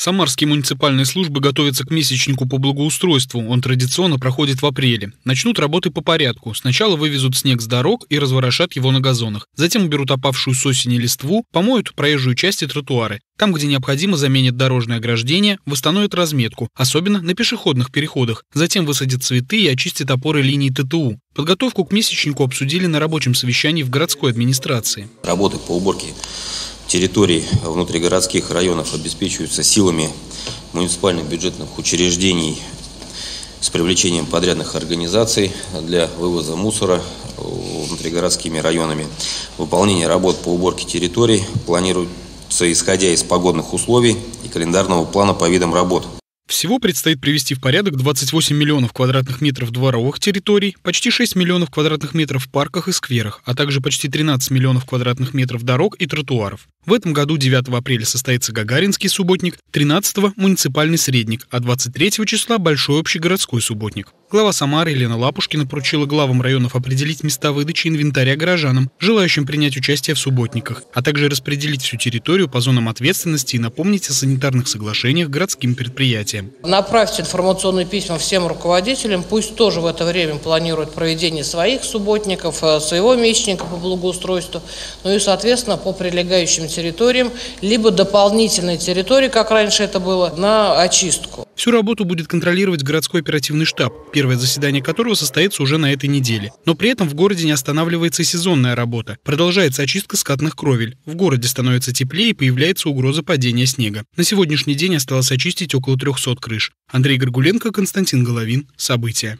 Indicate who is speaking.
Speaker 1: Самарские муниципальные службы готовятся к месячнику по благоустройству. Он традиционно проходит в апреле. Начнут работы по порядку. Сначала вывезут снег с дорог и разворошат его на газонах. Затем уберут опавшую с осени листву, помоют проезжую часть и тротуары. Там, где необходимо, заменят дорожное ограждение, восстановят разметку, особенно на пешеходных переходах. Затем высадят цветы и очистят опоры линий ТТУ. Подготовку к месячнику обсудили на рабочем совещании в городской администрации.
Speaker 2: Работы по уборке территорий внутригородских районов обеспечиваются силами муниципальных бюджетных учреждений с привлечением подрядных организаций для вывоза мусора внутригородскими районами. Выполнение работ по уборке территорий планируется исходя из погодных условий и календарного плана по видам работ.
Speaker 1: Всего предстоит привести в порядок 28 миллионов квадратных метров дворовых территорий, почти 6 миллионов квадратных метров в парках и скверах, а также почти 13 миллионов квадратных метров дорог и тротуаров. В этом году 9 апреля состоится Гагаринский субботник, 13 – муниципальный средник, а 23 числа – большой общегородской субботник. Глава Самары Елена Лапушкина поручила главам районов определить места выдачи инвентаря горожанам, желающим принять участие в субботниках, а также распределить всю территорию по зонам ответственности и напомнить о санитарных соглашениях городским предприятиям.
Speaker 3: Направьте информационные письма всем руководителям, пусть тоже в это время планируют проведение своих субботников, э, своего месячника по благоустройству, ну и, соответственно, по прилегающим территориям, либо дополнительной территории, как раньше это было, на очистку.
Speaker 1: Всю работу будет контролировать городской оперативный штаб, первое заседание которого состоится уже на этой неделе. Но при этом в городе не останавливается сезонная работа. Продолжается очистка скатных кровель. В городе становится теплее и появляется угроза падения снега. На сегодняшний день осталось очистить около 300 крыш. Андрей Горгуленко, Константин Головин. События.